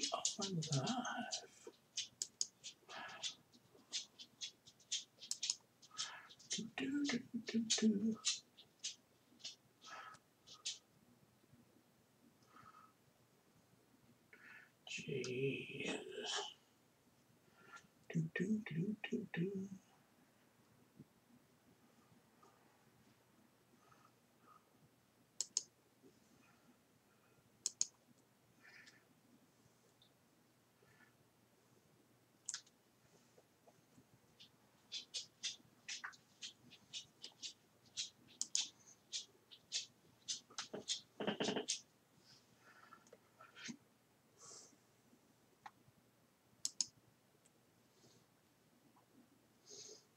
We are live. Do, do, do, do, do. Jesus. Do, do, do, do, do.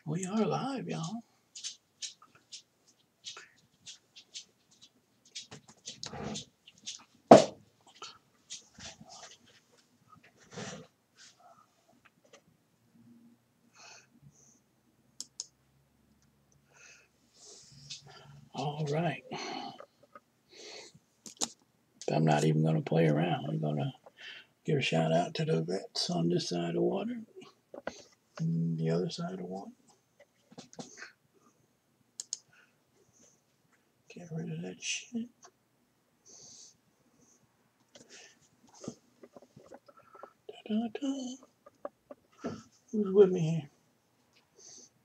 We are live, y'all. All right. I'm not even going to play around. We're going to give a shout out to the vets on this side of water and the other side of water. That shit. Da-da-da. Who's with me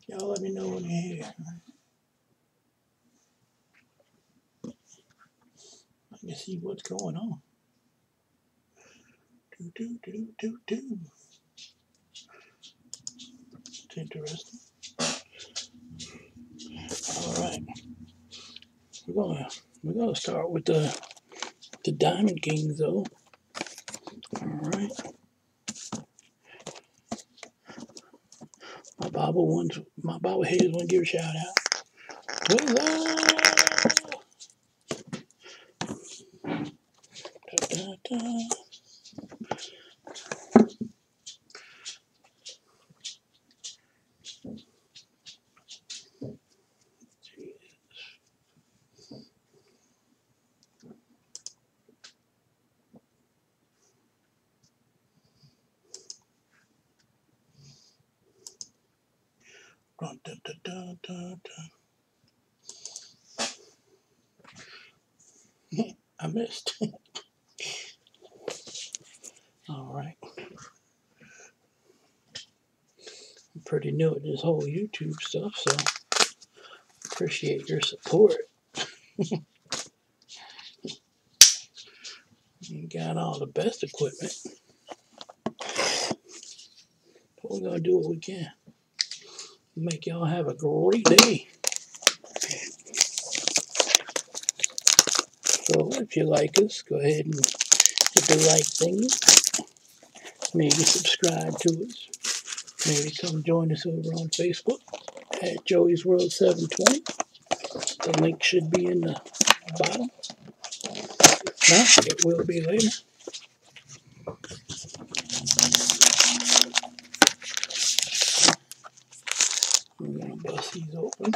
here? Y'all let me know when you're here. I can see what's going on. Do, do, do, do, do. It's interesting. All right. We're gonna we're gonna start with the the Diamond Kings though. All right. My Bible ones my Bible heads want to give a shout out. What's up? Da, da, da. Dun, dun, dun, dun, dun, dun. I missed. All right. I'm pretty new at this whole YouTube stuff, so appreciate your support. You got all the best equipment. But we're gonna do what we can. Make y'all have a great day. So if you like us, go ahead and hit the like thing. Maybe subscribe to us. Maybe come join us over on Facebook at Joey's World 720. The link should be in the bottom. No, it will be later. I'm gonna bust these open.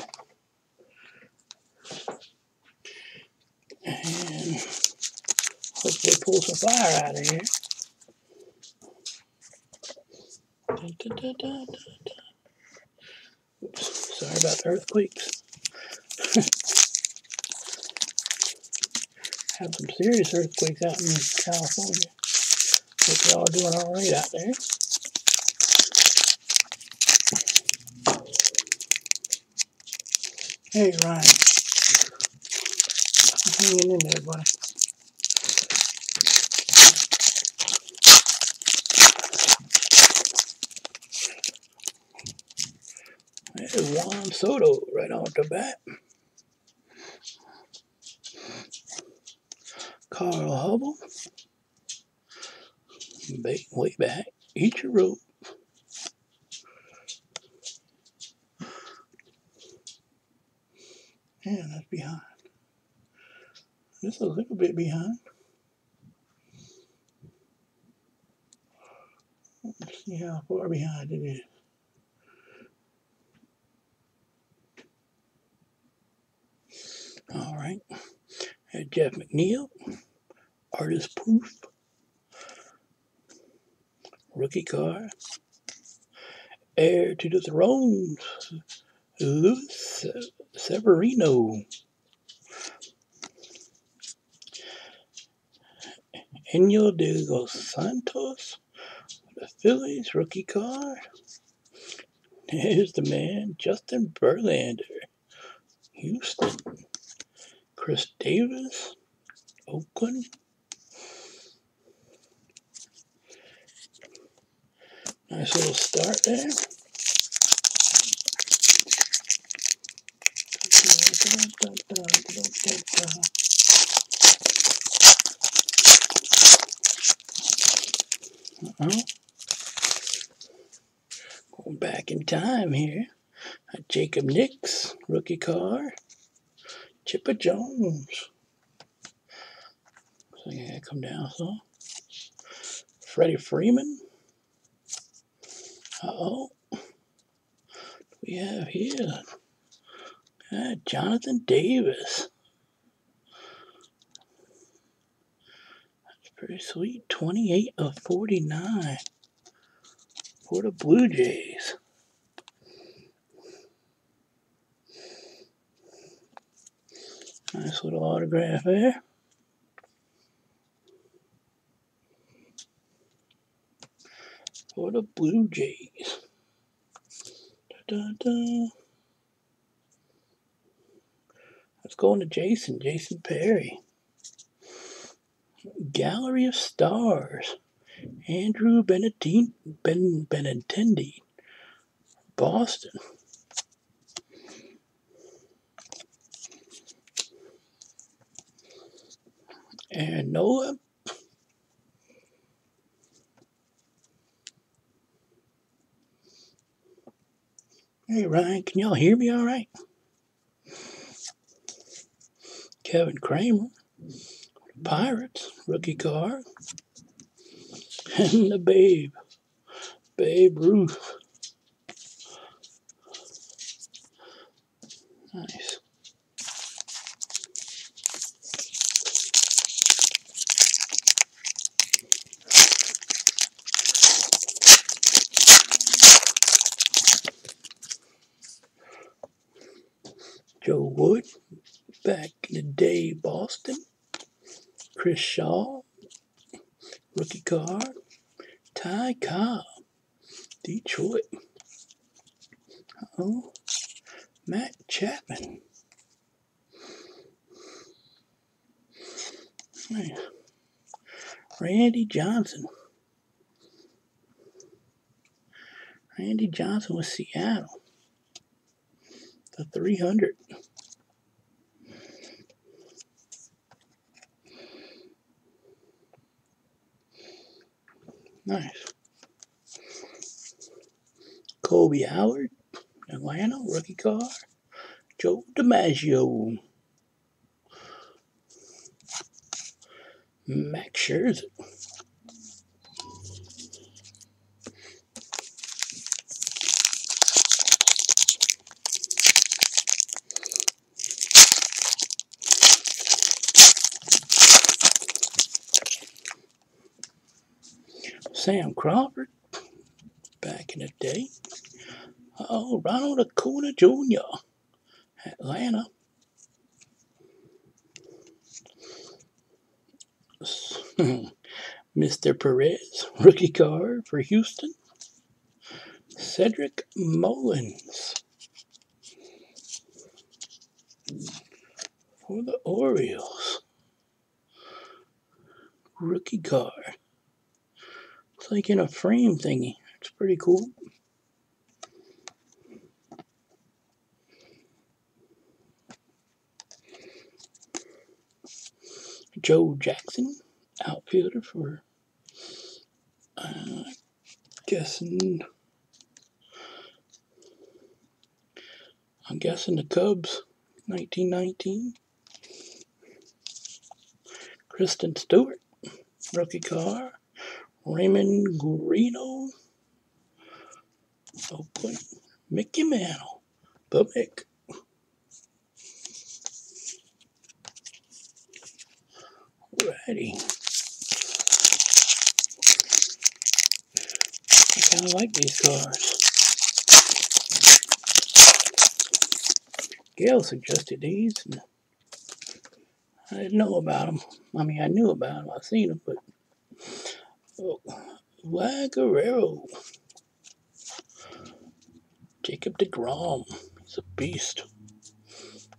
And fire out of here. Oops, sorry about the earthquakes. Had some serious earthquakes out in California. Hope y'all are doing all right out there. Hey Ryan, I'm hanging in there, buddy. There's Juan Soto right off the bat. Carl Hubbell. Way back. Ichiro. Yeah, that's behind. Just a little bit behind. Let's see how far behind it is. All right. Jeff McNeil, artist proof. rookie card. Heir to the throne, Luis Severino. Enyo de los Santos, the Phillies rookie card. There's the man, Justin Verlander, Houston. Khris Davis, Oakland. Nice little start there. Uh-oh. Going back in time here. Uh, Jacob Nix, rookie card. Chipper Jones. So yeah, come down so. Freddie Freeman. Uh-oh. We have here uh, Jonathan Davis. That's pretty sweet. 28 of 49 for the Blue Jays. Nice little autograph there. For the Blue Jays. Da, da, da. Let's go to Jason. Jason Perry. Gallery of Stars. Andrew Benintendi. Ben, Benintendi. Boston. And Noah. Hey Ryan, can y'all hear me all right? Kevin Kramer, Pirates, rookie card, and the Babe, Babe Ruth. Nice. Joe Wood, back in the day, Boston. Chris Shaw, rookie card. Ty Cobb, Detroit. oh Matt Chapman. Randy Johnson. Randy Johnson with Seattle. The 300. Nice. Kolby Allard, Atlanta, rookie card. Joe DiMaggio. Max Scherzer. Sam Crawford, back in the day. Oh, Ronald Acuna Jr., Atlanta. Mr. Perez, rookie card for Houston. Cedric Mullins for the Orioles. Rookie card. Like in a frame thingy. It's pretty cool. Joe Jackson, outfielder for, uh, guessing, I'm guessing the Cubs, 1919. Christin Stewart, rookie car. Ramon Laureano, Oakland, Mickey Mantle, the Mick. Alrighty. I kind of like these cars. Gail suggested these, I didn't know about them. I mean, I knew about them. I've seen them, but Vlad Guerrero, Jacob DeGrom, he's a beast.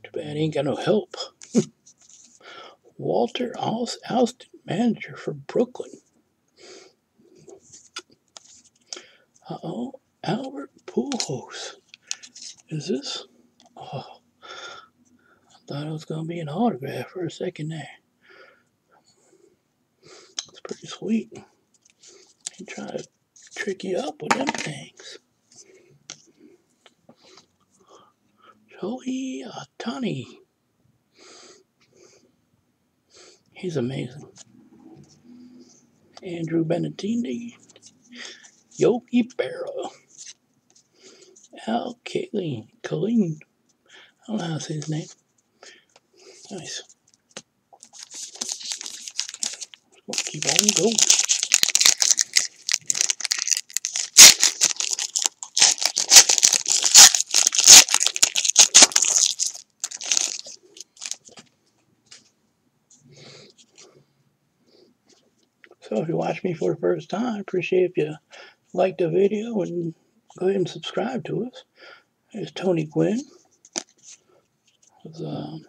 Too bad he ain't got no help. Walter Alston, manager for Brooklyn. Uh oh, Albert Pujols. Is this? Oh, I thought it was going to be an autograph for a second there. It's pretty sweet. He try to trick you up with them things. Shohei Ohtani. He's amazing. Andrew Benintendi. Yogi Berra. Al Kaline. Kaline. I don't know how to say his name. Nice. Keep on going. So if you watch me for the first time, I appreciate if you like the video and go ahead and subscribe to us. There's Tony Gwynn. There's, um,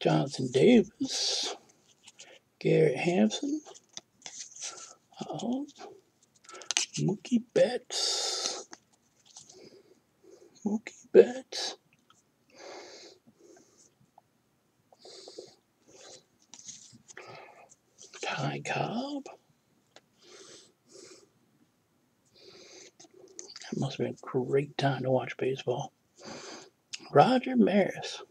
Jonathan Davis. Garrett Hampson. Uh-oh. Mookie Betts. Mookie Betts. Ty Cobb. That must have been a great time to watch baseball. Roger Maris.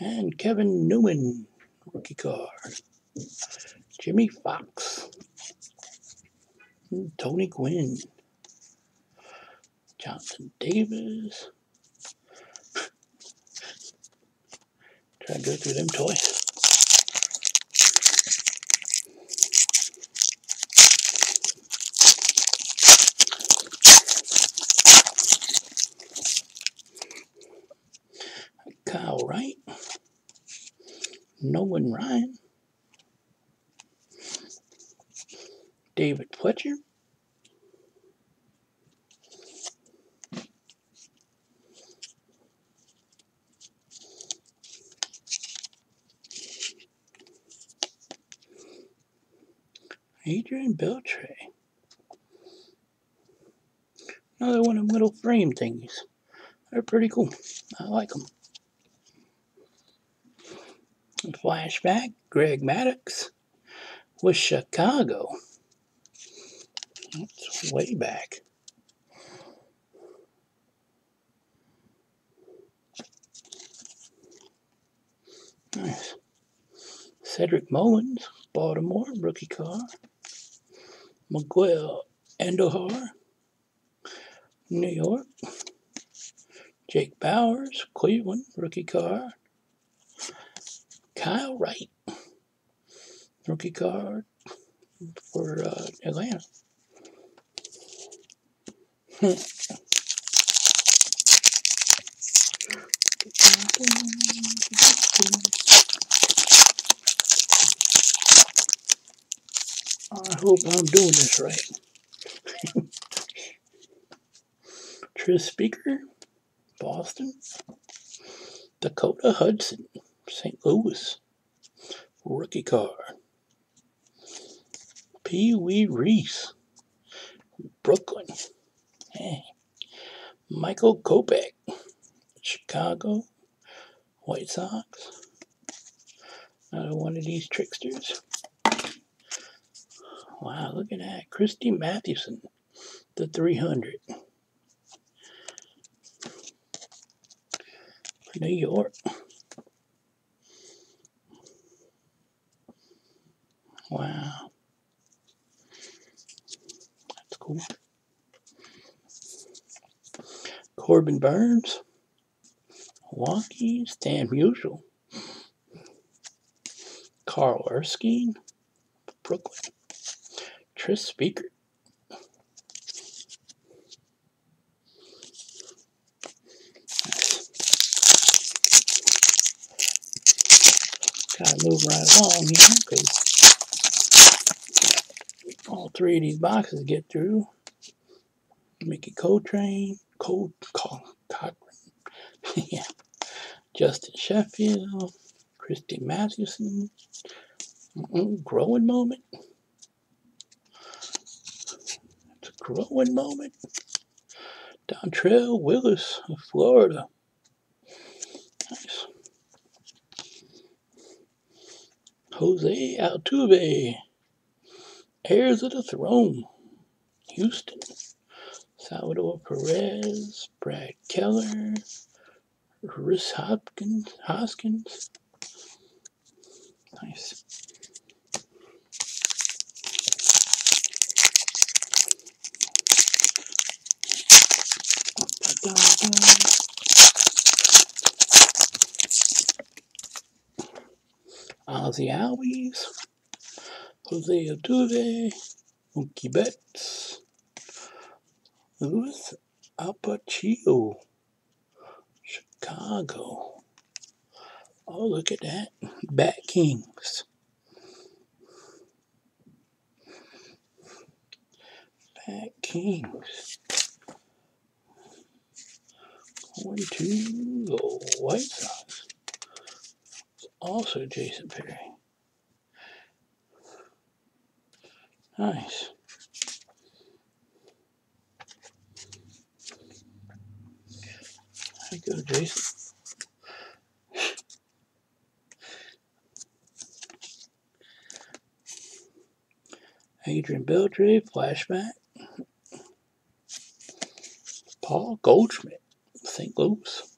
And Kevin Newman, rookie card. Jimmie Foxx. Tony Gwynn. Jonathan Davis. Try to go through them toys. Kyle Wright. Nolan Ryan. David Fletcher. Adrian Beltre. Another one of them little frame thingies. They're pretty cool. I like them. Flashback, Greg Maddux with Chicago. That's way back. Nice. Cedric Mullins, Baltimore, rookie car. Miguel Andujar, New York. Jake Bauers, Cleveland, rookie car. Kyle Wright, rookie card for uh, Atlanta. I hope I'm doing this right. Tris Speaker, Boston. Dakota Hudson, St. Louis. Rookie card. Pee Wee Reese, Brooklyn. Hey. Michael Kopech, Chicago. White Sox. Another one of these tricksters. Wow, look at that. Christy Mathewson, the 300. New York. Wow. That's cool. Corbin Burnes. Milwaukee. Stan Musial. Carl Erskine. Brooklyn. Tris Speaker. Gotta move right along here because all three of these boxes get through. Mickey Coltrane, Cold Cochran, yeah, Justin Sheffield, Christy Mathewson, growing moment. It's a growing moment. Dontrelle Willis of Florida. Nice. Jose Altuve, Heirs of the Throne, Houston. Salvador Perez, Brad Keller, Rhys Hopkins, Hoskins. Nice. Ozzie Albies, Jose Altuve, Mookie Betts, Luis Aparicio, Chicago. Oh, look at that. Bat Kings. Bat Kings. One, two, the White Sox. Also Jason Perry. Nice. There you go, Jason. Adrian Beltre, flashback. Paul Goldschmidt, St. Louis.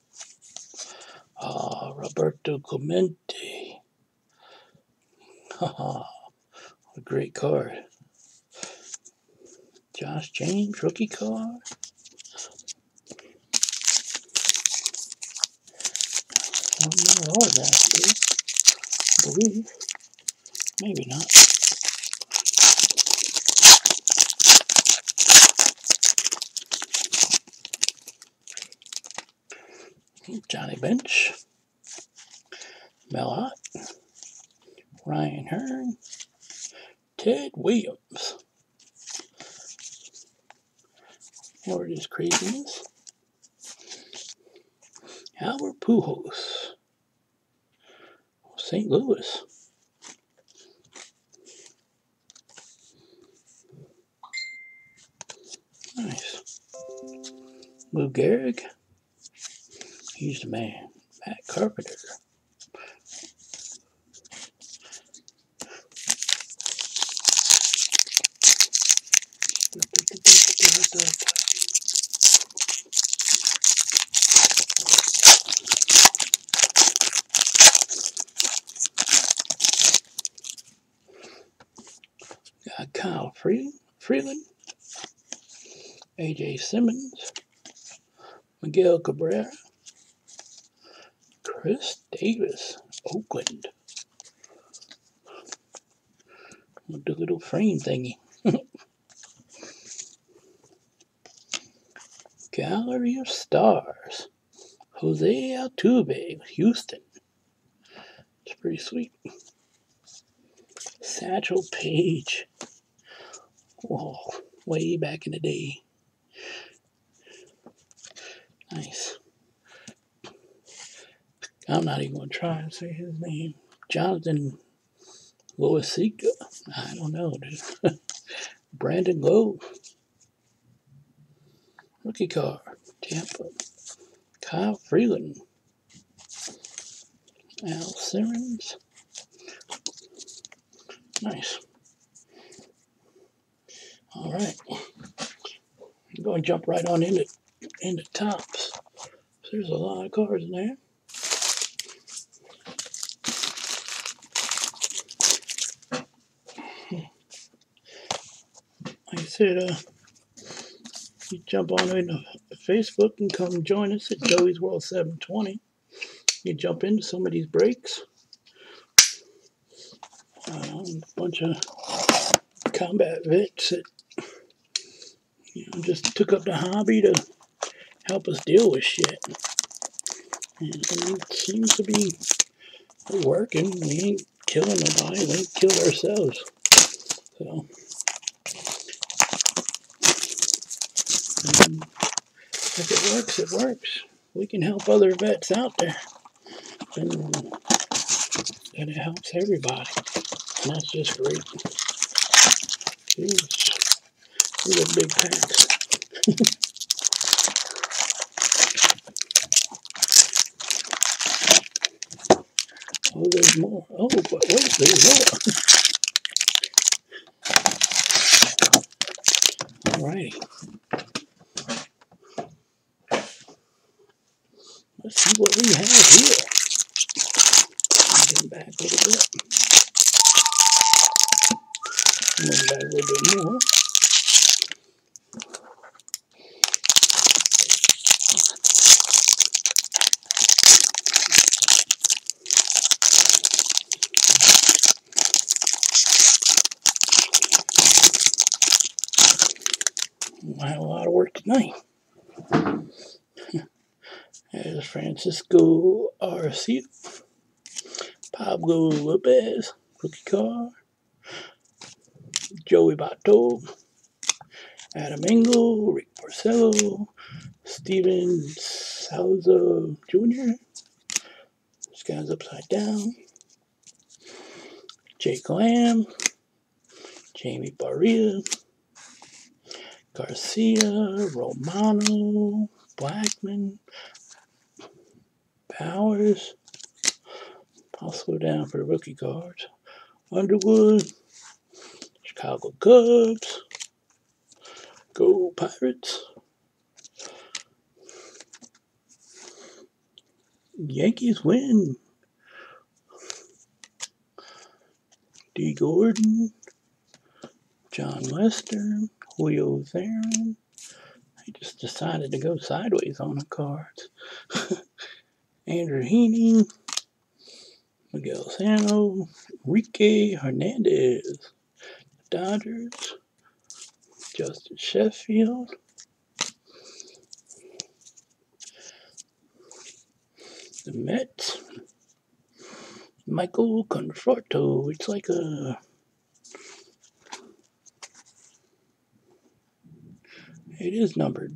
Ah, Roberto Clemente. A great card. Josh James, rookie card. I don't know all of that is. I believe. Maybe not. Johnny Bench, Mel Ott, Ryan Hearn, Ted Williams. Lord is craziness. Albert Pujols, St. Louis. Nice. Lou Gehrig. He's the man. Matt Carpenter. Got Kyle Free, Freeland, Simmons, Miguel Cabrera, Khris Davis, Oakland. With the little frame thingy. Gallery of Stars. Jose Altuve, Houston. It's pretty sweet. Satchel Paige. Whoa, way back in the day. Nice. I'm not even going to try and say his name. Jonathan Loaisiga. I don't know. Brandon Lowe. Rookie car. Tampa. Kyle Freeland. Al Simmons. Nice. All right. I'm going to jump right on into, into Topps. There's a lot of cards in there. Like I said, uh, you jump on into Facebook and come join us at Joey's World 720. You jump into some of these breaks. Uh, a bunch of combat vets that you know, just took up the hobby to help us deal with shit. And it seems to be working. We ain't killing nobody. We ain't killed ourselves. So, um, if it works, it works. We can help other vets out there. And, and it helps everybody. And that's just great. Jeez. These are big packs. oh, more. Oh, but wait, there's more. Let's see what we have here. Get back a little bit. Move back a little bit more. I have a lot of work tonight. There's Francisco Arcia, Pablo Lopez, rookie car, Joey Votto, Adam Engel, Rick Porcello, Steven Souza Jr., this guy's upside down, Jake Lamb, Jaime Barria, Garcia, Romano, Blackmon, Powers. Slow down for the rookie cards. Underwood, Chicago Cubs, Go Pirates, Yankees win. D. Gordon, Jon Lester, Julio Teheran. I just decided to go sideways on the cards. Andrew Heaney, Miguel Sano, Enrique Hernandez, Dodgers, Justin Sheffield, the Mets, Michael Conforto. It's like a It is numbered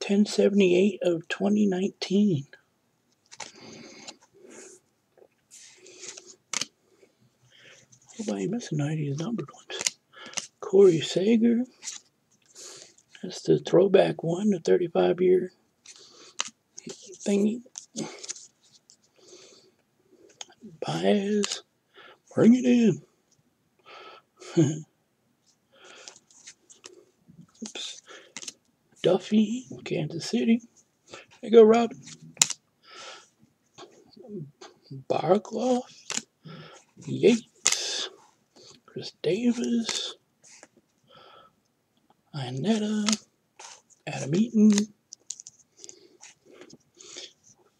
1078 of 2019. Nobody missing 90 numbered ones. Corey Seager. That's the throwback one, the 35 year thingy. Baez. Bring it in. Duffy, Kansas City. There you go, Robin. Barkloff, Yates, Chris Davis, Iannetta, Adam Eaton,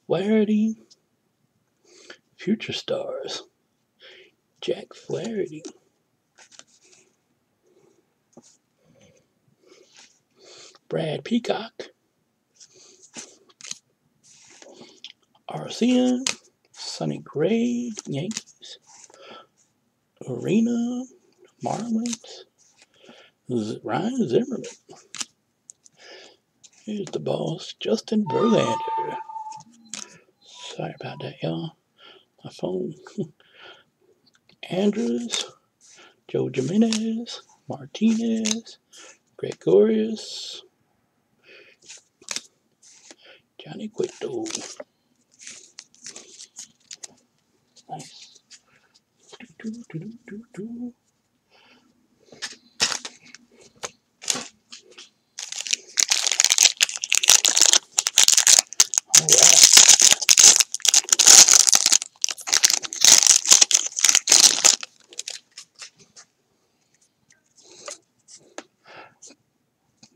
Flaherty, Future Stars, Jack Flaherty. Brad Peacock, Arcia, Sonny Gray, Yankees, Arena, Marlins, Ryan Zimmerman. Here's the boss, Justin Verlander. Sorry about that, y'all. My phone. Andrews, Joe Jimenez, Martinez, Gregorius, Johnny Cueto. Nice. Do, do, do, do, do.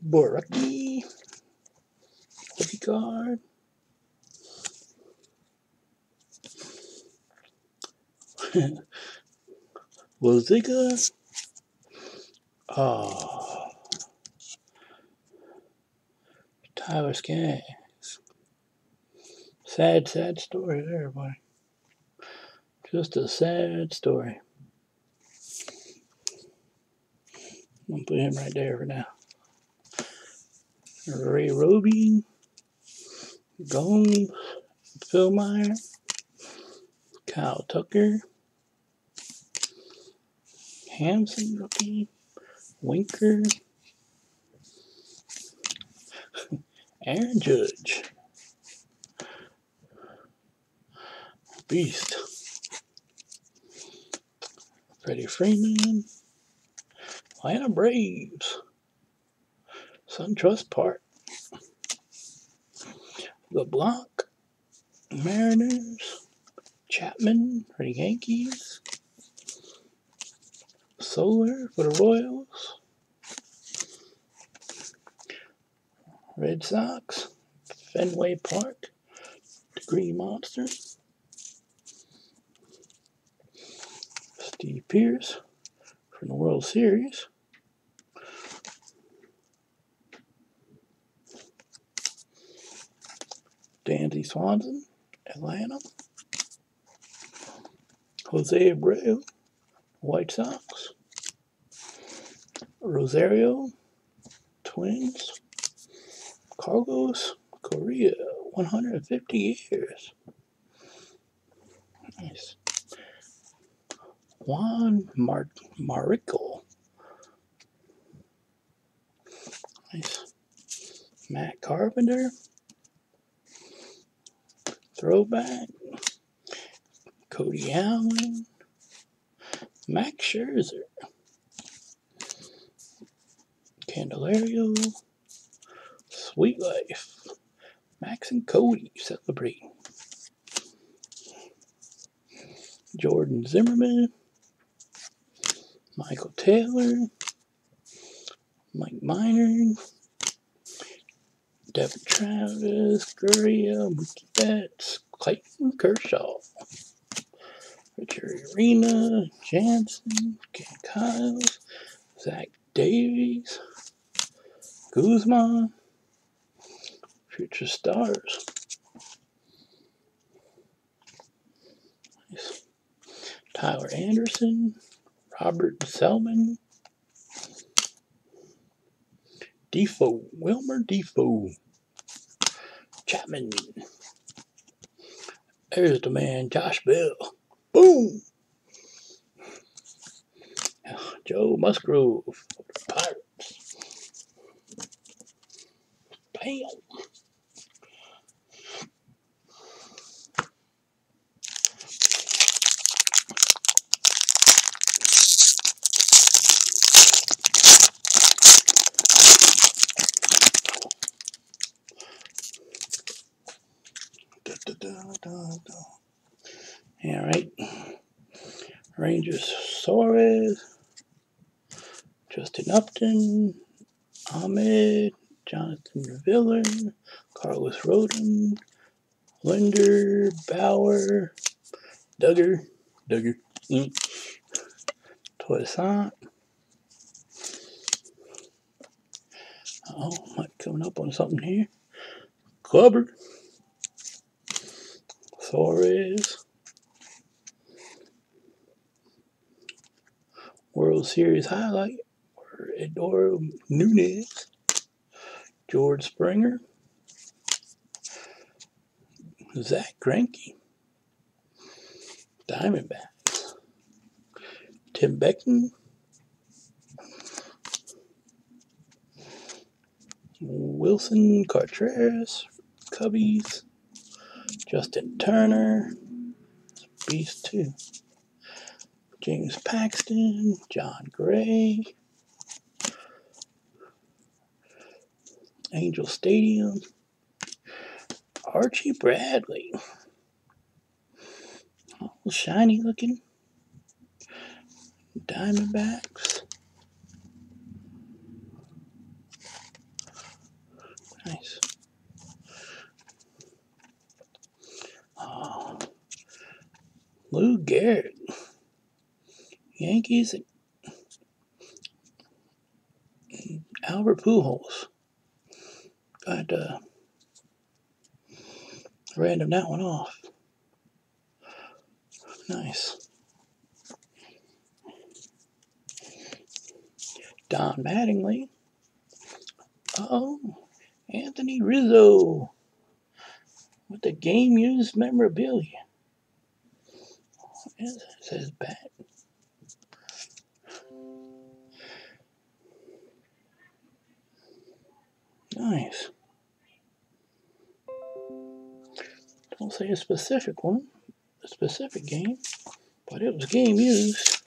Boraki. Rookie card. Loziga. Oh. Tyler Skaggs. Sad, sad story there, boy. Just a sad story. I'm gonna put him right there for now. Ray Roby, Gomes, Phil Meyer, Kyle Tucker, Hampson rookie, Winker, Aaron Judge, Beast, Freddie Freeman, Atlanta Braves, SunTrust Park, LeBlanc, Mariners, Chapman. For the Yankees, Soler for the Royals, Red Sox, Fenway Park, the Green Monster, Steve Pearce from the World Series. Dansby Swanson, Atlanta. Jose Abreu, White Sox. Rosario, Twins. Carlos Correa, 150 years. Nice. Juan Mar- Marico. Nice. Matt Carpenter. Throwback. Cody Allen. Max Scherzer. Candelario. Sweet Life. Max and Cody celebrating. Jordan Zimmermann. Michael Taylor. Mike Minor. Devon Travis. Gurria. Mookie Betts. Clayton Kershaw. Richard Arena. Jansen. Ken Kyles. Zach Davies. Guzman. Future Stars. Nice. Tyler Anderson. Robert Selman. Difo. Wilmer Difo. Chapman. There's the man, Josh Bell. Boom! Joe Musgrove. Pirates. Bam! Da. Rangers Suarez, Justin Upton, Ahmed, Jonathan Villar, Carlos Rodon, Linder, Bauer, Duggar, Duggar, mm. Toussaint. Oh, might be coming up on something here. Kluber. Suarez. World Series highlight Eduardo Nunez. George Springer. Zack Greinke. Diamondbacks. Tim Beckton. Willson Contreras. Cubbies. Justin Turner. Beast 2. James Paxton. Jon Gray. Angel Stadium. Archie Bradley. All shiny looking. Diamondbacks. Nice. Oh. Lou Garrett. Yankees. Albert Pujols. Got uh, random that one off. Nice. Don Mattingly. Oh, Anthony Rizzo with the game used memorabilia. It says bat. Nice. Don't say a specific one, a specific game, but it was game used.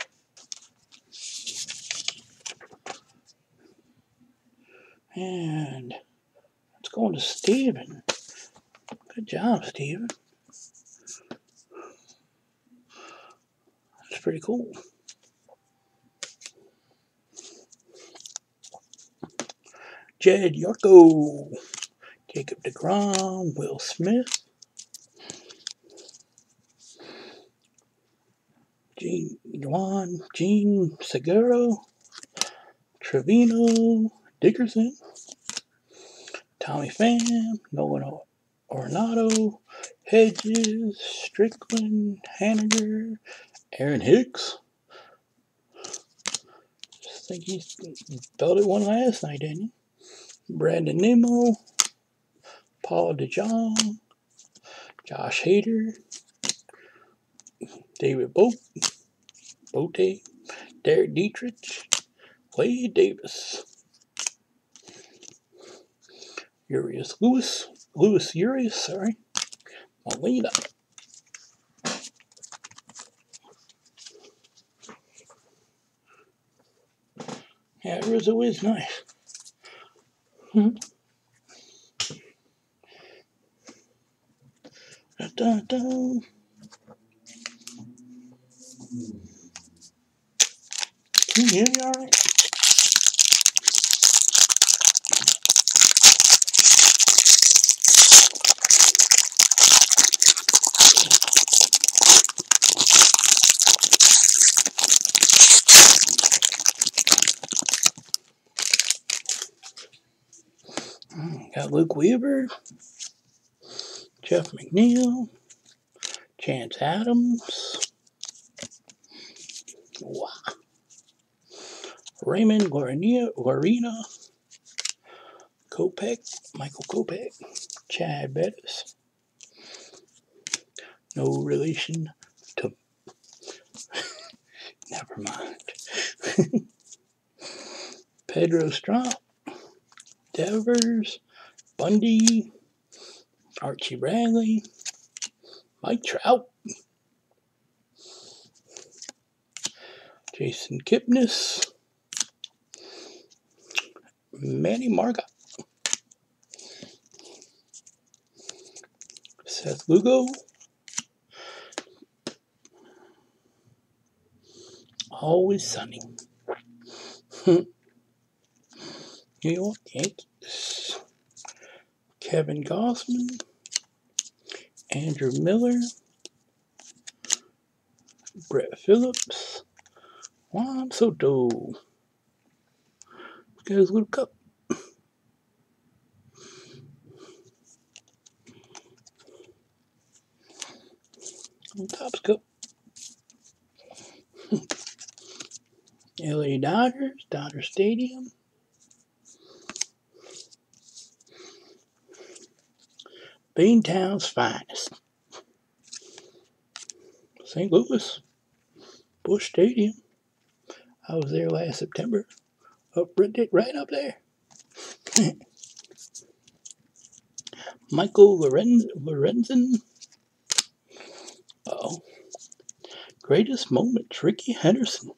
And it's going to Steven. Good job, Steven. That's pretty cool. Jedd Gyorko, Jacob DeGrom, Will Smith, Juan, Jean Segura, Trevino, Dickerson, Tommy Pham, Nolan Arenado, Hedges, Strickland, Haniger, Aaron Hicks. Just think he belted one last night, didn't he? Brandon Nimmo, Paul DeJong, Josh Hader, David Bote, Bote, Derek Dietrich, Wade Davis, Urias Luis, Luis Urias, sorry, Molina. Yeah, Rizzo is nice. Hmm. Da, da, da. Can you hear me all right? Mm, got Luke Weaver, Jeff McNeil, Chance Adams, wow. Ramon Laureano, Lorena, Kopech, Michael Kopech, Chad Bettis. No relation to. Never mind. Pedro Strop, Devers, Bundy, Archie Bradley, Mike Trout, Jason Kipnis, Manny Margot, Seth Lugo, Always Sunny, New York Yankees, Kevin Gausman, Andrew Miller, Brett Phillips, Juan Soto. Guy's little cup. Topps Cup. LA Dodgers, Dodger Stadium. Beantown's finest. St. Louis, Busch Stadium. I was there last September. Up right, up there. Michael Lorenz, Lorenzen. oh. Greatest moment, Rickey Henderson.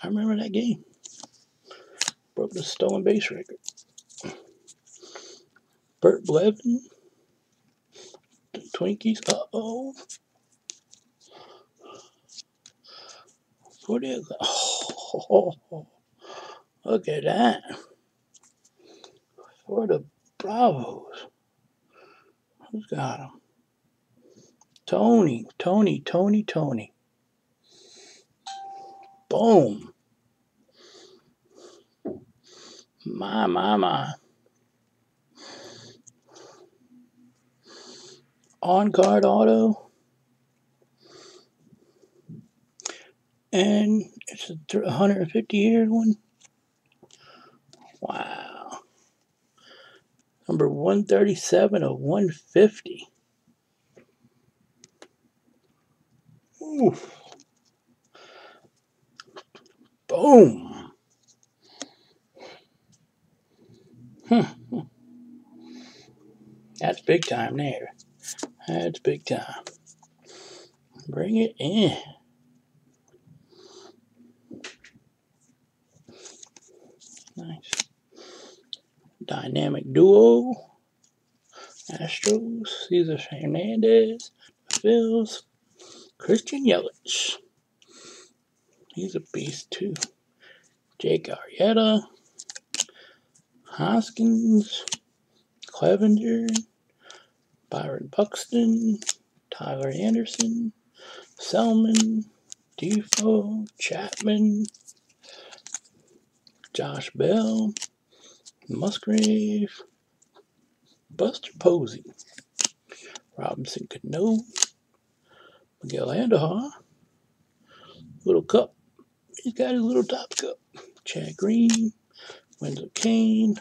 I remember that game. Broke the stolen base record. Bert Blevin. The Twinkies. Uh oh. What is that? Oh, look at that. For the Bravos. Who's got them? Tony, Tony, Tony, Tony. Boom. My, my, my. On card auto. And it's a 150 year one. Wow. Number 137 of 150. Oof. Boom. Hmm. That's big time there. That's big time. Bring it in. Nice. Dynamic duo. Astros. Cesar Hernandez. Phils. Christian Yelich. He's a beast too. Jake Arrieta. Hoskins. Clevinger. Byron Buxton. Tyler Anderson. Selman. Difo. Chapman. Josh Bell, Musgrave, Buster Posey, Robinson Cano, Miguel Andujar, little cup. He's got his little top cup. Chad Green, Wenzel Cain,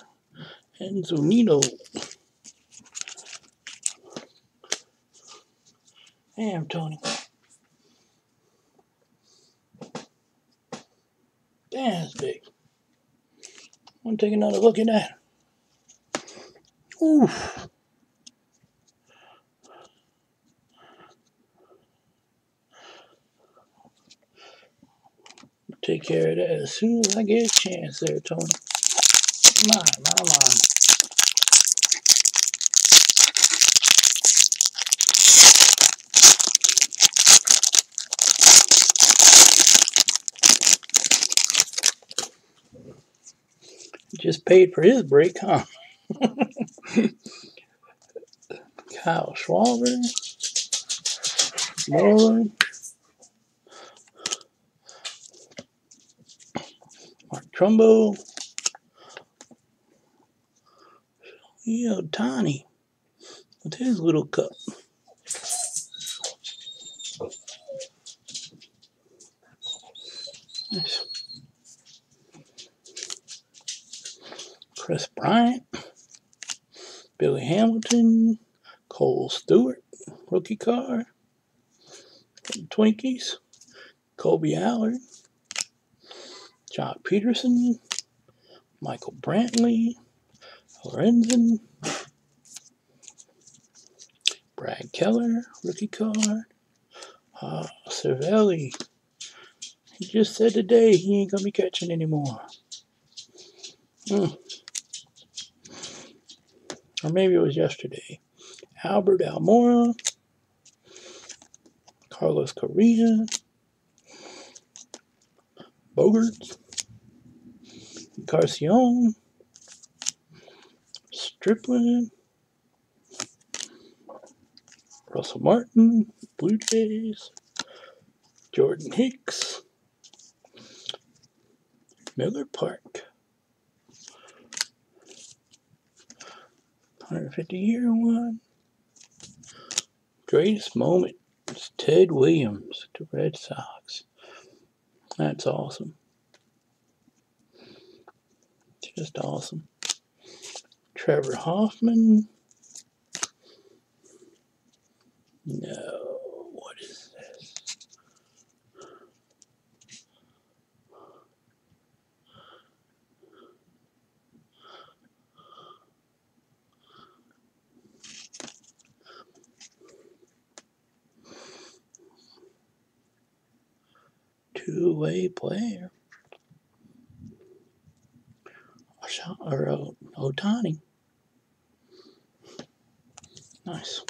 and Zunino. Damn, Tony. Damn, that's big. I'm take another look at that. Oof. Take care of that as soon as I get a chance there, Tony. My, my, my. Just paid for his break, huh? Kyle Schwarber, Moreland, Mark Trumbo, Yo, Tani, with his little cup. Nice. Kris Bryant, Billy Hamilton, Cole Stewart, rookie card, Twinkies, Kolby Allard, Joc Pederson, Michael Brantley, Lorenzen, Brad Keller, rookie card, uh, Cervelli. He just said today he ain't gonna be catching anymore. Hmm. Or maybe it was yesterday. Albert Almora, Carlos Correa, Bogart, Garcion, Stripling, Russell Martin, Blue Jays, Jordan Hicks, Miller Park. 150 year one. Greatest moment is Ted Williams to Red Sox. That's awesome. Just awesome. Trevor Hoffman. No, what is this? Two way player. Or uh, Ohtani. Nice.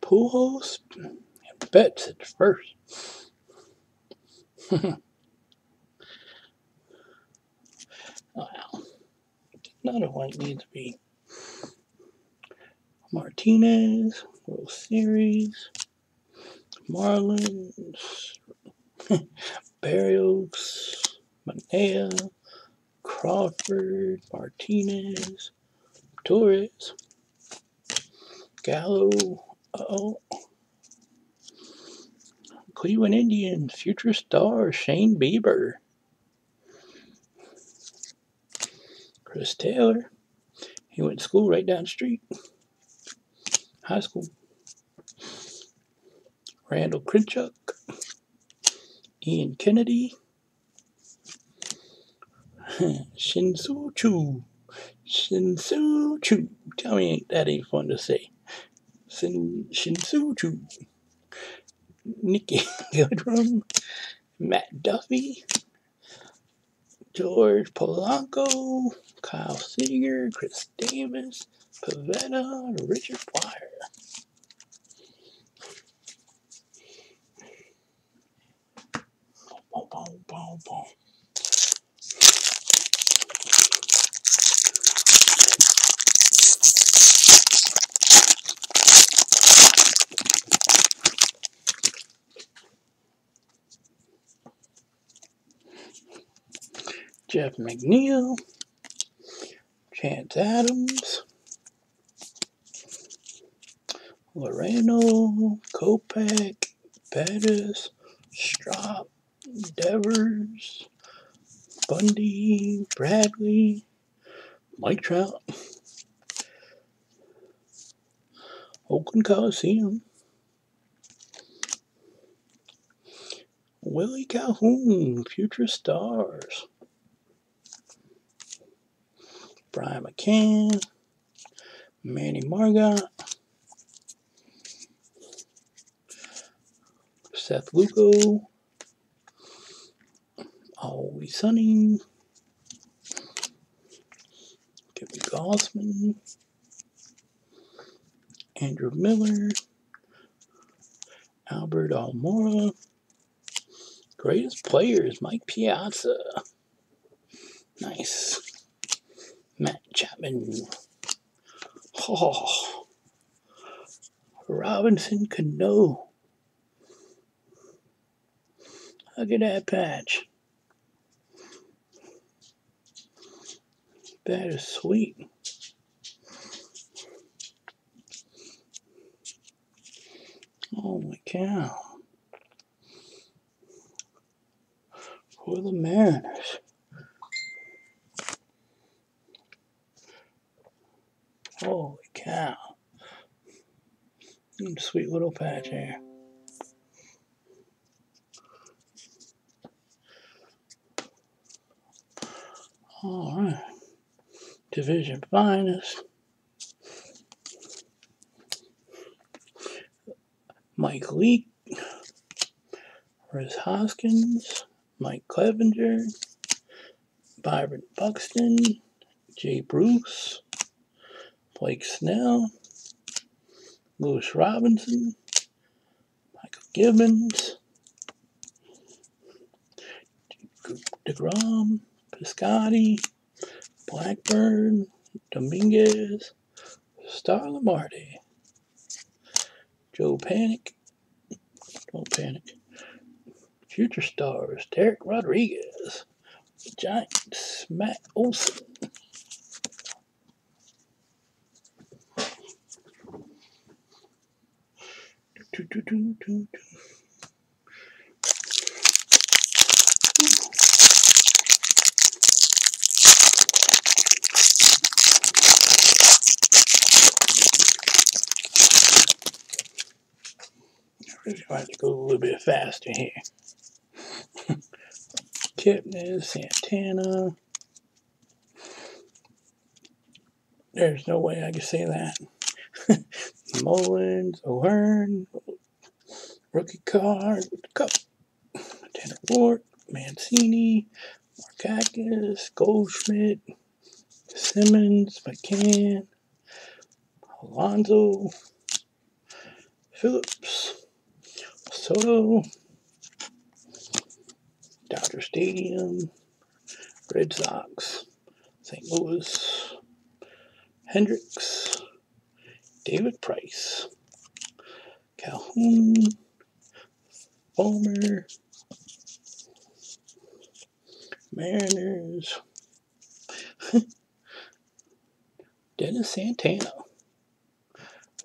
Pujols bets at first. wow. Another one needs to be Martinez, World Series, Marlins, Berrios, Manaea, Crawford, Martinez, Torres, Gallo, uh-oh. Cleveland Indians, future star Shane Bieber. Chris Taylor. He went to school right down the street. High school. Randal Grichuk. Ian Kennedy. Shin-Soo Choo. Shin-Soo Tell me ain't that ain't fun to say. Shin, Shin-Soo Choo. Nicky Goodrum. Matt Duffy. George Polanco. Kyle Seager. Chris Davis. Pivetta. Richard Fire. Boom, boom, boom, boom. Jeff McNeil, Chance Adams, Loreno, Kopech, Pettis, Strop, Devers, Bundy, Bradley, Mike Trout, Oakland Coliseum, Willie Calhoun, Future Stars, Brian McCann, Manny Margot, Seth Lugo, Always Sunny, Kevin Gausman, Andrew Miller, Albert Almora, greatest players, Mike Piazza, nice, Matt Chapman, oh, Robinson Cano, look at that patch. That is sweet. Holy cow. For the Mariners. Holy cow. Sweet little patch here. All right. Division finest. Mike Leake, Rhys Hoskins, Mike Clevinger, Byron Buxton, Jay Bruce, Blake Snell, Lewis Robinson, Michael Gibbons, DeGrom, Piscotti, Blackburn, Dominguez, Star Marty, Joe Panik, don't panic, Future Stars, Dereck Rodriguez, Giants, Matt Olson. Do, do, do, do, do. Really have to go a little bit faster here. Kipnis, Santana. There's no way I can say that. Mullins, O'Hearn, rookie card cup. Tanner Ward, Mancini, Markakis, Goldschmidt, Simmons, McCann, Alonzo, Phillips, Soto, Dodger Stadium, Red Sox, St. Louis, Hendricks, David Price, Calhoun, Fulmer, Mariners. Dennis Santana.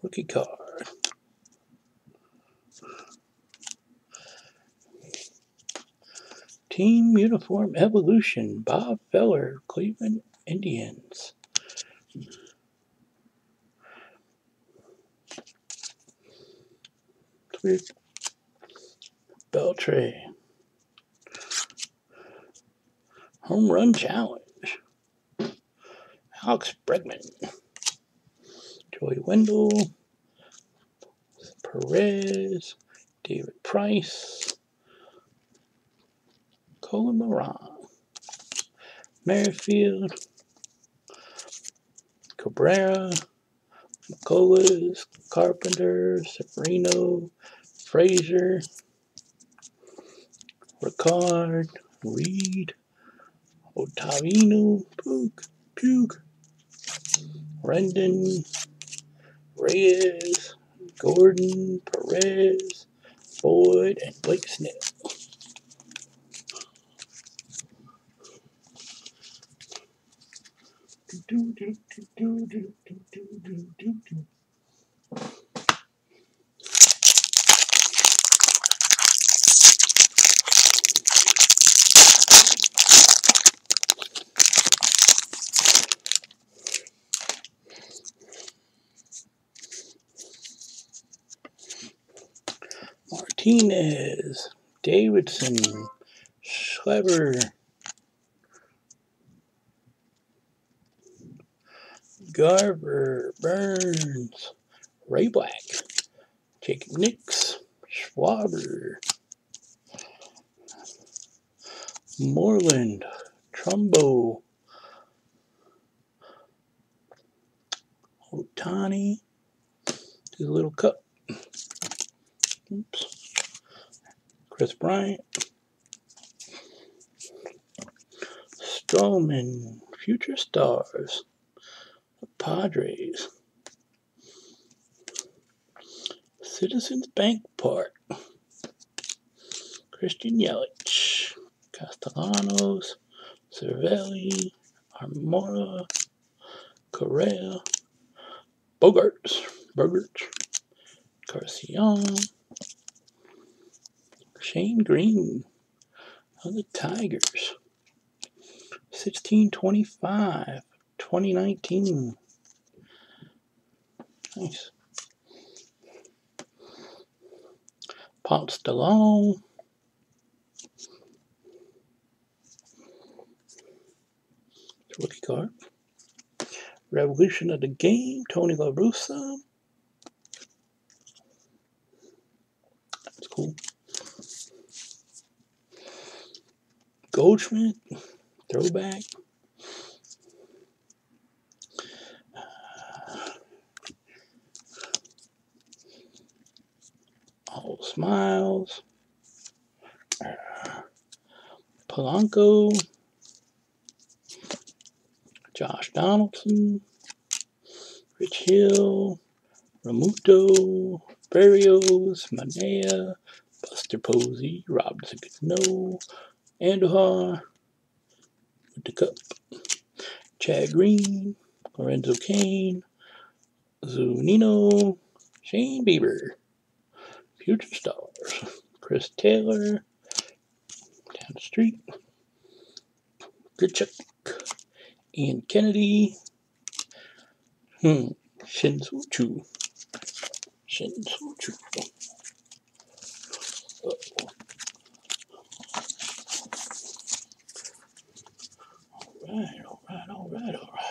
Rookie card. Team Uniform Evolution. Bob Feller, Cleveland Indians. Weird. Beltre. Home Run Challenge. Alex Bregman. Joey Wendle. Perez. David Price. Colin Moran. Merrifield. Cabrera. McCullers. Carpenter. Severino. Frazier. Ricard. Reed. Ottavino. Puke. Puke. Rendon. Reyes. Gordon. Perez. Boyd. And Blake Snell. Do, do, do, do, do, do, do, do, do. Martinez, Davidson, Schleber, Garver, Burnes, Ray Black, Jake Nix, Schwarber, Moreland, Trumbo, Ohtani, little cup. Oops. Kris Bryant, Stroman, Future Stars, Padres, Citizens Bank Park, Christian Yelich, Castellanos, Cervelli, Armora, Correa, Bogaerts, Bogaerts, Garcion, Shane Green. Of the Tigers. 1625, 2019. Nice. Ponce DeLong. Rookie card. Revolution of the Game, Tony La Russa. That's cool. Goldschmidt, throwback. Smiles. Polanco. Josh Donaldson. Rich Hill. Realmuto. Barrios. Manaea. Buster Posey. Robinson Cano. Andujar with the cup. Chad Green, Lorenzo Cain, Zunino, Shane Bieber, Future Stars, Chris Taylor, down the street, Grichuk, Ian Kennedy, hmm, Shin-Soo Choo, Shin-Soo Choo. All right, all right, all right, all right.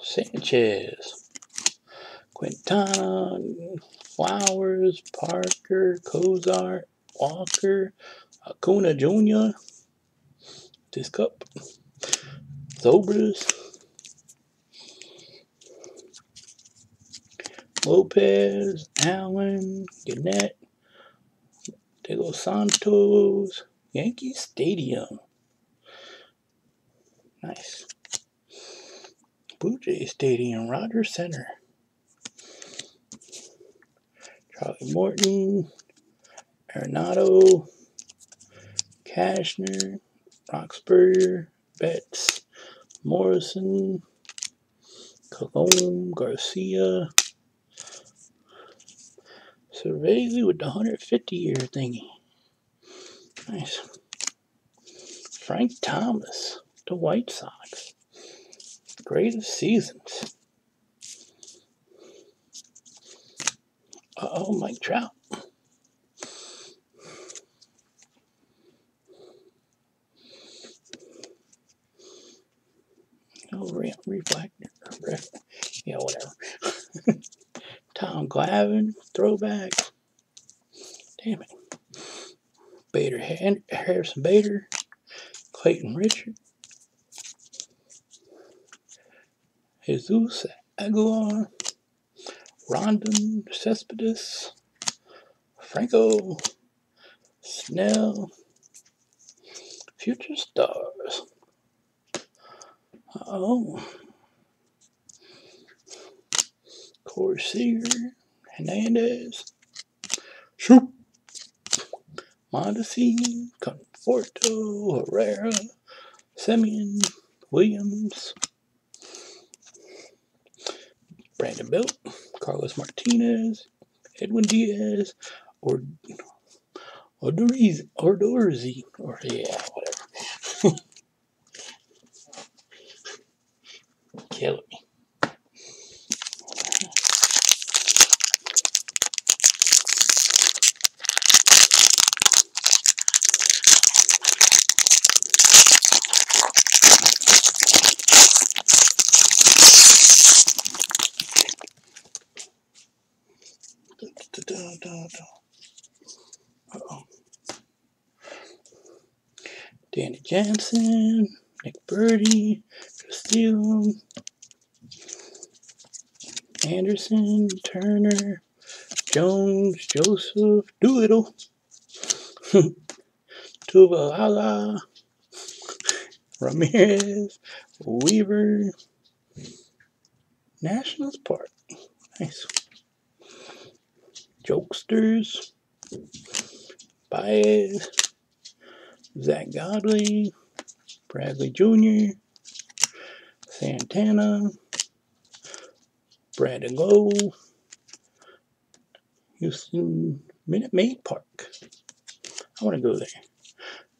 Sanchez, Quintana, Flowers, Parker, Cozart, Walker, Acuna Jr., this cup, Zobras, Lopez, Allen, Gannett, De Los Santos, Yankee Stadium. Nice. Blue Jay Stadium, Rogers Center. Charlie Morton, Arenado, Cashner, Roxburgh, Betts, Morrison, Colon, Garcia, Cervezi with the 150 year thingy. Nice. Frank Thomas, the White Sox. Greatest seasons. Uh oh, Mike Trout. Oh, re- reflector. Ref- yeah, whatever. Tom Glavine, throwback. Damn it. Bader, Harrison Bader, Clayton Richard, Jesus Aguilar, Rondon Cespedes, Franco, Snell, Future Stars. Oh. Seager, Hernandez, Shoot, Mondesi, Conforto, Herrera, Semien. Williams, Brandon Belt, Carlos Martinez, Edwin Diaz, or Odorizzi, Odorizzi, or yeah, whatever. Killing me. Uh-oh. Danny Jansen, Nick Birdie, Castillo, Anderson, Turner, Jones, Joseph, Doolittle, Tuivailala, Ramirez, Weaver, Nationals Park. Nice. Jokesters, Baez, Zack Godley, Bradley Jr., Santana, Brandon Lowe, Houston Minute Maid Park. I want to go there.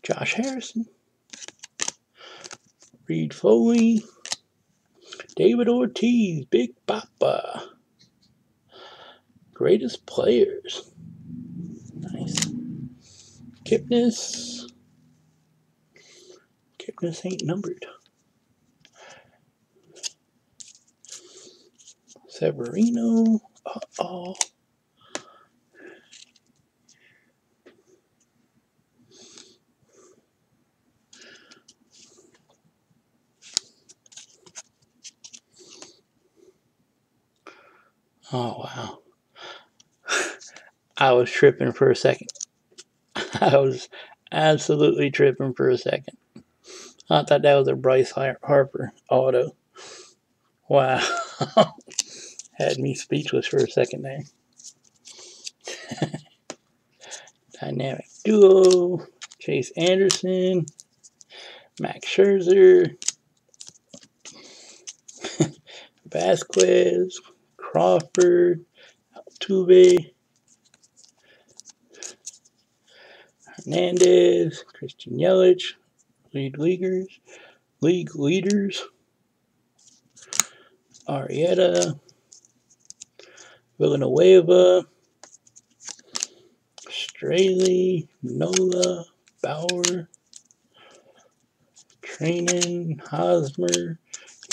Josh Harrison, Reed Foley, David Ortiz, Big Papa. Greatest players. Nice. Kipnis. Kipnis ain't numbered. Severino. Uh oh. Oh, wow. I was tripping for a second. I was absolutely tripping for a second. I thought that was a Bryce Harper auto. Wow. Had me speechless for a second there. Dynamic duo. Chase Anderson. Max Scherzer. Vasquez. Crawford. Altuve. Hernandez, Christian Yelich, lead leaguers, league leaders, Arrieta, Villanueva, Straily, Nola, Bauer, Treinen, Hosmer,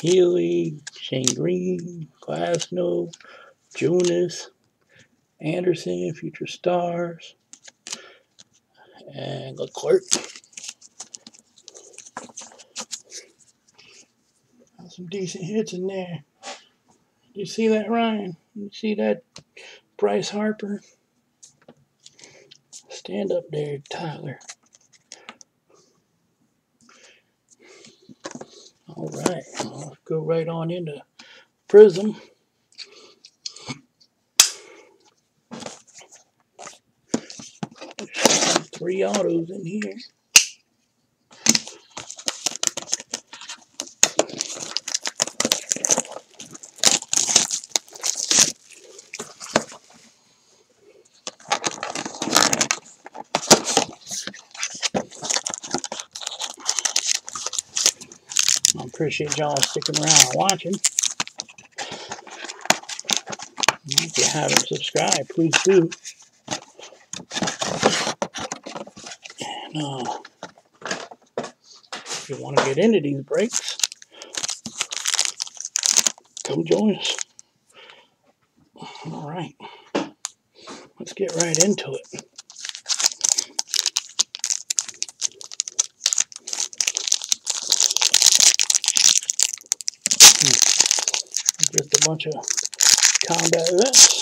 Healy, Shane Green, Glasnow, Jonas, Anderson, Future Stars, and Leclerc. Got some decent hits in there. You see that, Ryan? You see that, Bryce Harper? Stand up there, Tyler. All right, I'll go right on into Prizm. Three autos in here. I appreciate y'all sticking around and watching. If you haven't subscribed, please do. Uh, if you want to get into these breaks, come join us. All right, let's get right into it. Just a bunch of combat vests.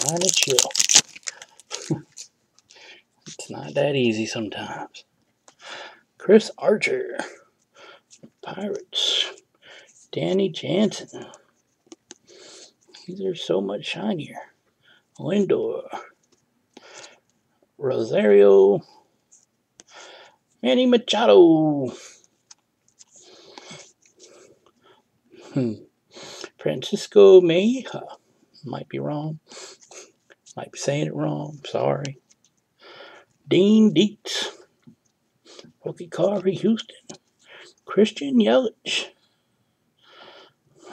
Trying to chill. it's not that easy sometimes. Chris Archer. Pirates. Danny Jansen. These are so much shinier. Lindor. Rosario. Manny Machado. Hmm. Francisco Meja. Might be wrong. Might be saying it wrong. Sorry. Dean Dietz. Rookie Carvey Houston. Christian Yelich.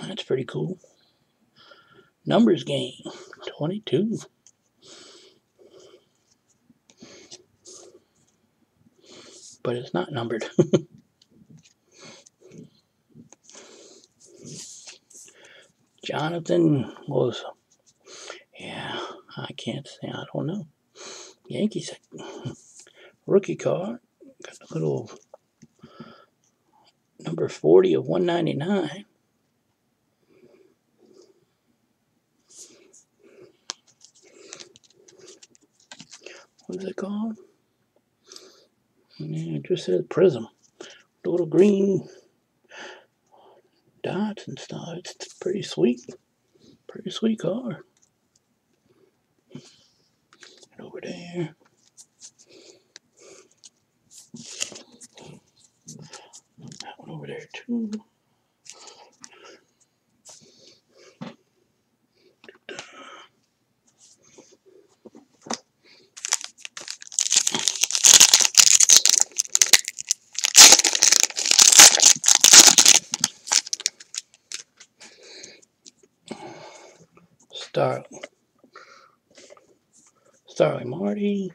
That's pretty cool. Numbers game. 22. But it's not numbered. Jonathan was, yeah, I can't say, I don't know. Yankees rookie card, got a little number 40 of 199. What is it called? Yeah, it just says Prizm. Little green dots and stuff. It's pretty sweet. Pretty sweet car. Over there. That one over there too. Starling. Starling Marte.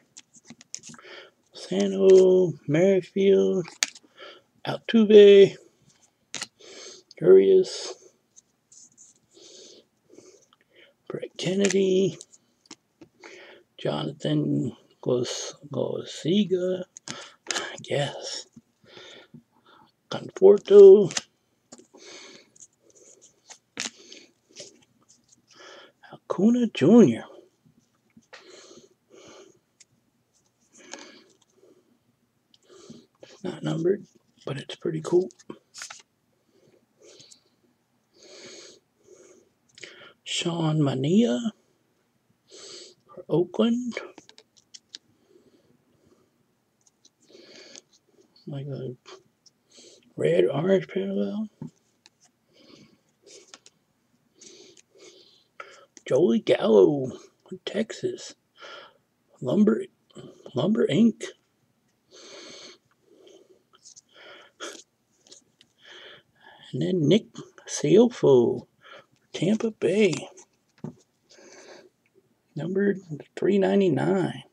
Sano, Merrifield, Altuve, Urias, Brett Kennedy, Jonathan Gosiga, I guess, Conforto, Acuna Jr. Not numbered, but it's pretty cool. Sean Manaea for Oakland. Like a red orange parallel. Joey Gallo, Texas. Lumber Lumber Inc. And then Nick Ciuffo, Tampa Bay. Number 399.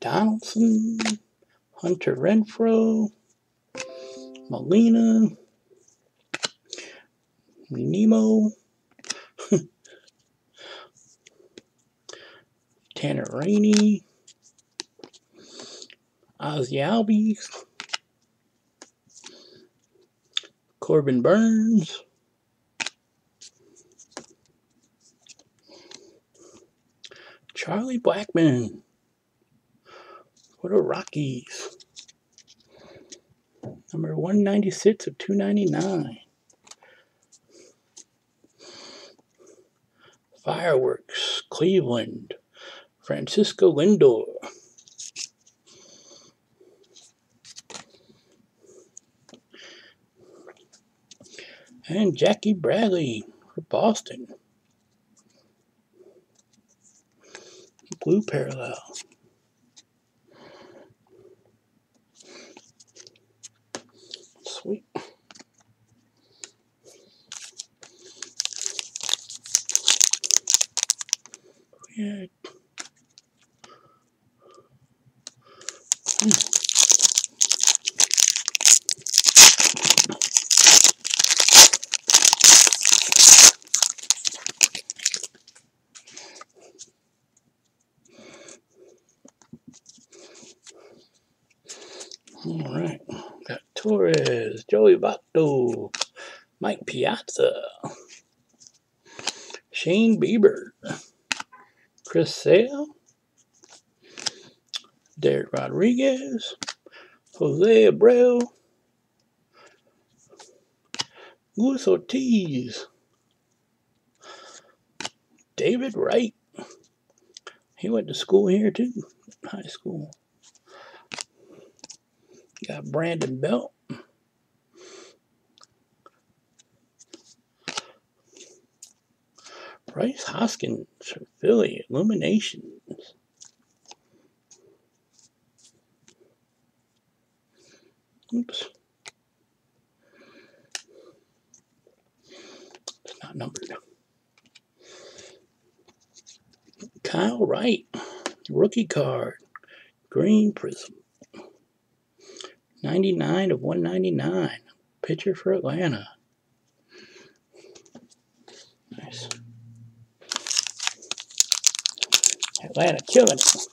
Donaldson, Hunter Renfroe, Molina, Nimmo, Tanner Rainey, Ozzy Albies, Corbin Burnes, Charlie Blackmon for the Rockies. Number 196 of 299. Fireworks, Cleveland, Francisco Lindor. And Jackie Bradley for Boston. Blue parallel. Sweet. Yeah. Hmm. All right. Got Torres, Joey Votto, Mike Piazza, Shane Bieber, Chris Sale, Dereck Rodriguez, Jose Abreu, Luis Ortiz, David Wright. He went to school here too, high school. Got Brandon Belt. Bryce Hoskins for Philly, Illuminations. Oops. It's not numbered. Kyle Wright, rookie card, green prism. 99 of 199. Pitcher for Atlanta. Atlanta killing it.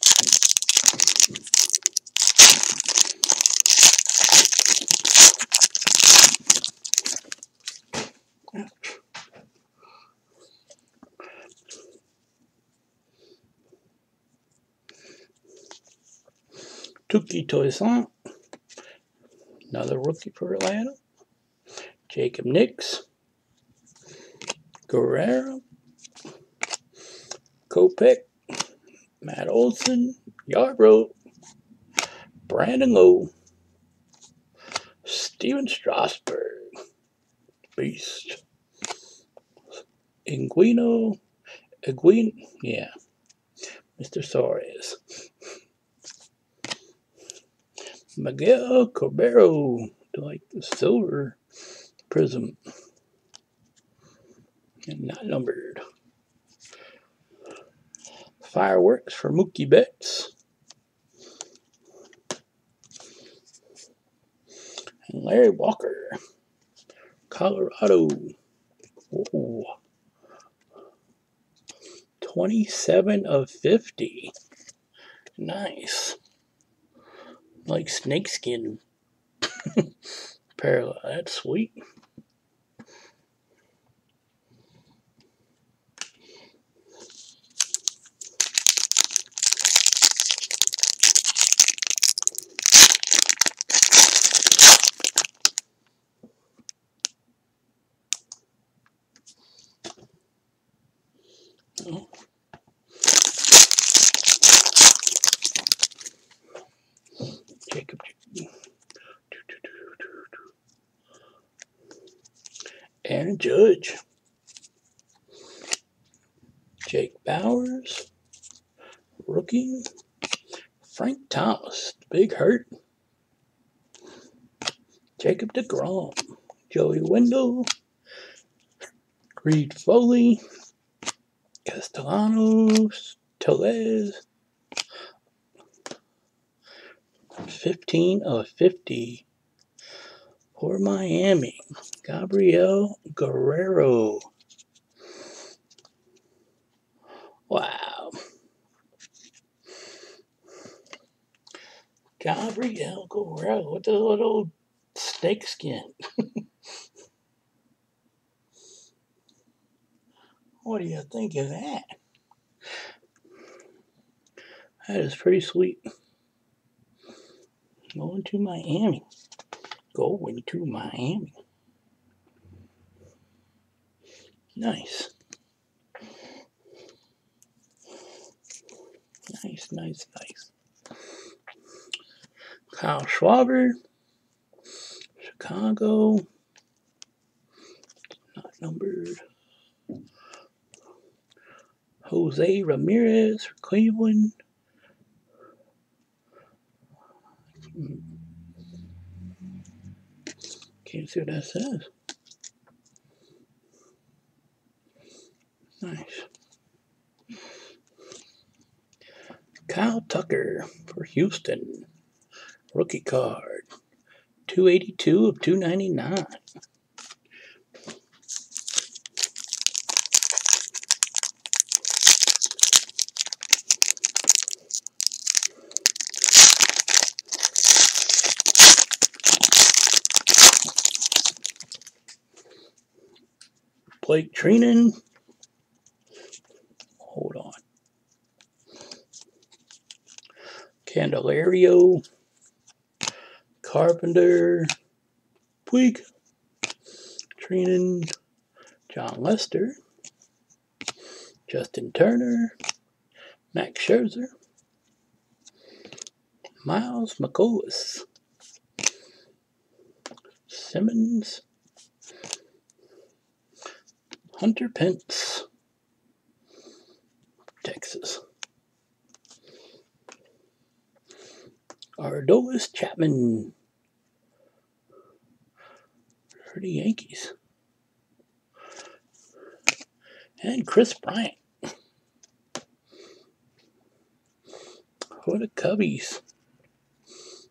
Touki Toussaint, another rookie for Atlanta. Jacob Nix, Guerrero, Kopech, Matt Olson, Yarbrough, Brandon Lowe, Stephen Strasburg, Beast, Inguino, Iguin, yeah, Mr. Suarez. Miguel Cabrera, like the silver prism, and not numbered. Fireworks for Mookie Betts. And Larry Walker, Colorado. Whoa. 27 of 50. Nice like snakeskin parallel. That's sweet. Judge, Jake Bauers, rookie, Frank Thomas, Big Hurt, Jacob DeGrom, Joey Wendle, Reed Foley, Castellanos, Tellez, 15 of 50 for Miami. Gabriel Guerrero. Wow. Gabriel Guerrero with the little snake skin. what do you think of that? That is pretty sweet. Going to Miami. Going to Miami. Nice. Nice, nice, nice. Kyle Schwarber, Chicago, not numbered. Jose Ramirez for hmm. Cleveland. Can't see what that says. Nice. Kyle Tucker for Houston. Rookie card. 282 of 299. Blake Treinen. Hold on. Candelario. Carpenter. Puig. Treinen. Jon Lester. Justin Turner. Max Scherzer. Miles Mikolas. Simmons. Hunter Pence, Texas. Aroldis Chapman for the Yankees. And Kris Bryant for the Cubbies.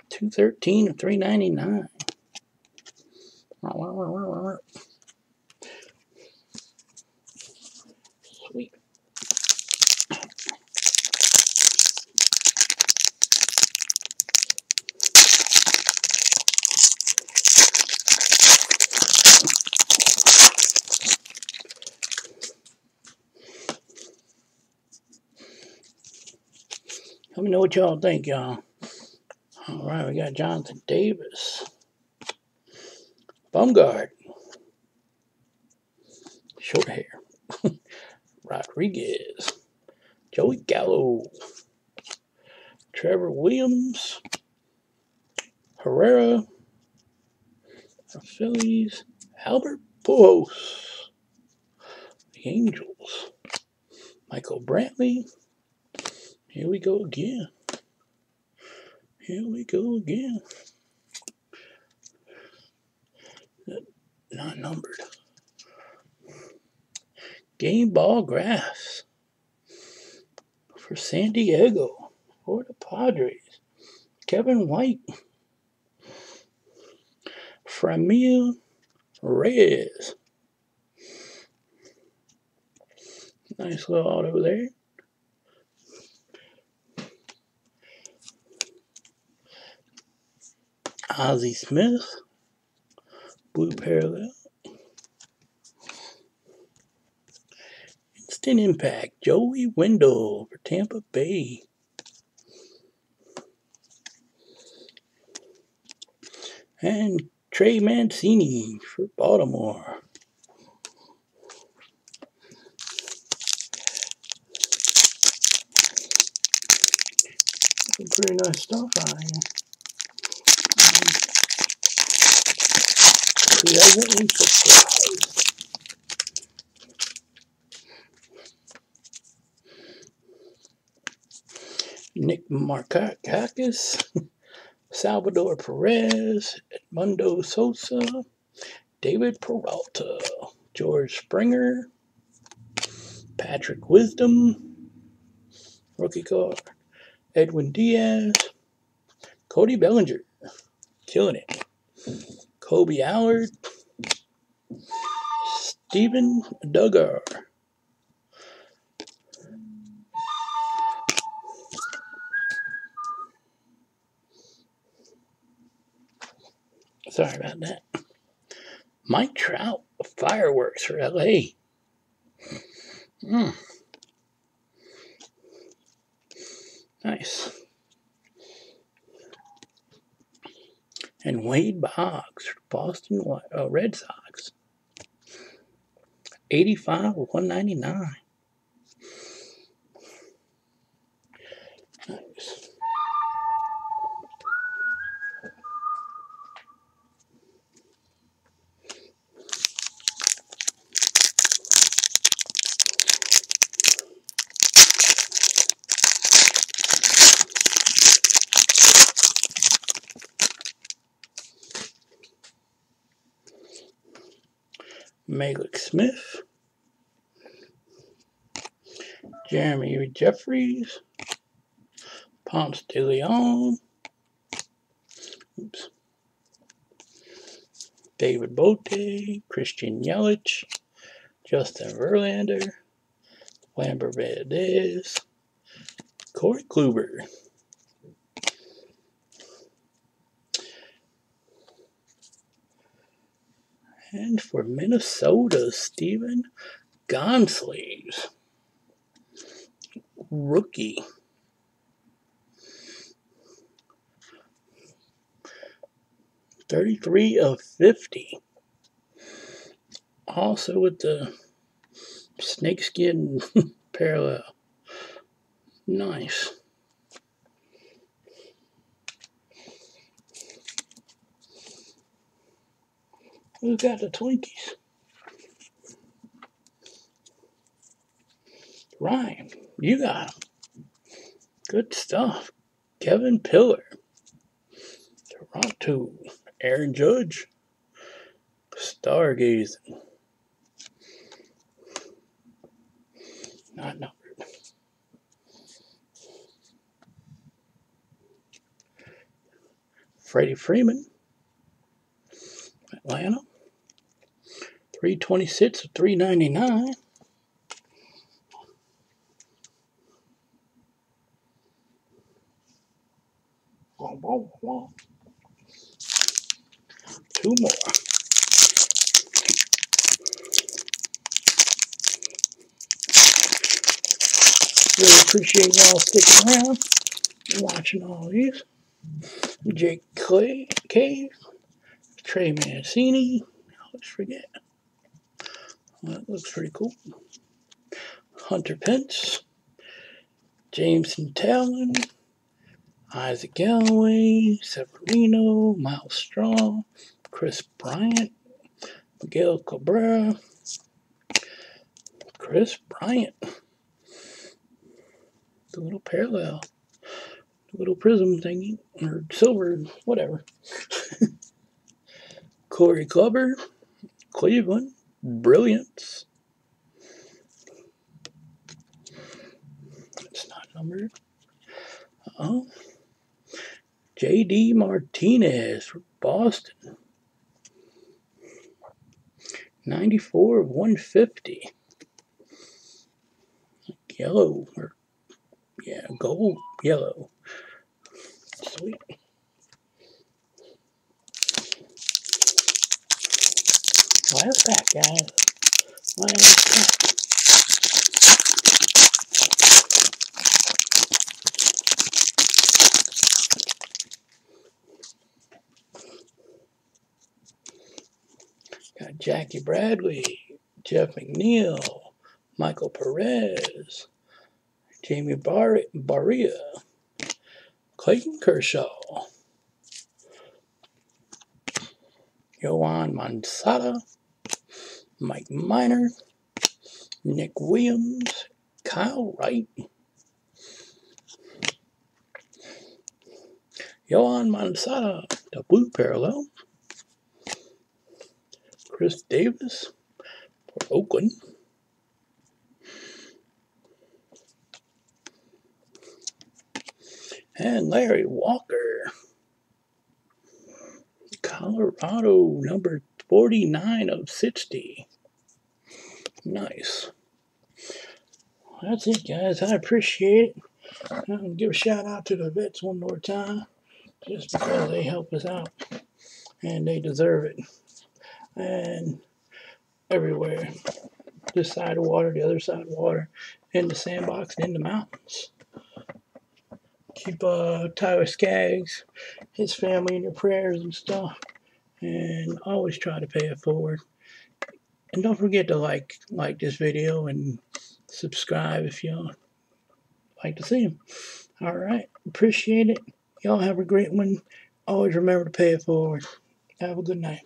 213 of 399. Know what y'all think, y'all. All right, we got Jonathan Davis. Bumgard. Short hair. Rodriguez. Joey Gallo. Trevor Williams. Herrera. The Phillies. Albert Pujols. The Angels. Michael Brantley. Here we go again. Here we go again. Not numbered. Game ball grass for San Diego for the Padres. Kevin White. Franmil Reyes. Nice little auto there. Ozzie Smith. Blue parallel. Instant impact. Joey Wendle for Tampa Bay. And Trey Mancini for Baltimore. Some pretty nice stuff out here. Pleasantly surprised. Nick Markakis, Salvador Perez, Edmundo Sosa, David Peralta, George Springer, Patrick Wisdom, rookie card, Edwin Diaz, Cody Bellinger, killing it. Kolby Allard, Steven Duggar. Sorry about that. Mike Trout, fireworks for LA. Mm. Nice. And Wade Boggs, Boston uh, Red Sox. 85 of 199. Mallex Smith, Jeremy Jeffress, Ponce de Leon, oops, David Bote, Christian Yelich, Justin Verlander, Framber Valdez, Corey Kluber. And for Minnesota, Stephen Gonsalves. Rookie. Thirty-three of fifty. Also with the snakeskin parallel. Nice. Who got the Twinkies? Ryan, you got them. Good stuff. Kevin Pillar. Toronto. Aaron Judge. Stargazing. Not numbered. Freddie Freeman. Atlanta. 326 of 399. Two more. Really appreciate y'all sticking around and watching all these. Jake Clay, Cave, Trey Mancini. Always forget. That looks pretty cool. Hunter Pence, Jameson Taillon, Isaac Galloway, Severino, Myles Straw, Kris Bryant, Miguel Cabrera, Kris Bryant. The little parallel, the little prism thingy, or silver, whatever. Corey Kluber, Cleveland, Brilliance. It's not numbered. oh. J.D. Martinez for Boston. 94 of 150. Yellow, or yeah, gold, yellow. Sweet. Last pack, guys. Last pack. Got Jackie Bradley, Jeff McNeil, Michael Perez, Jamie Bar- Barria, Clayton Kershaw, Yoan Moncada, Mike Minor, Nick Williams, Kyle Wright, Yoan Moncada, the blue parallel, Khris Davis for Oakland. And Larry Walker, Colorado, number 49 of 60. Nice. That's it, guys. I appreciate it. I'm gonna give a shout out to the vets one more time, just because they help us out, and they deserve it. And everywhere, this side of water, the other side of water, in the sandbox, and in the mountains. Keep uh, Tyler Skaggs, his family in your prayers and stuff, and always try to pay it forward. And don't forget to like like this video and subscribe if you like to see them. All right. Appreciate it. Y'all have a great one. Always remember to pay it forward. Have a good night.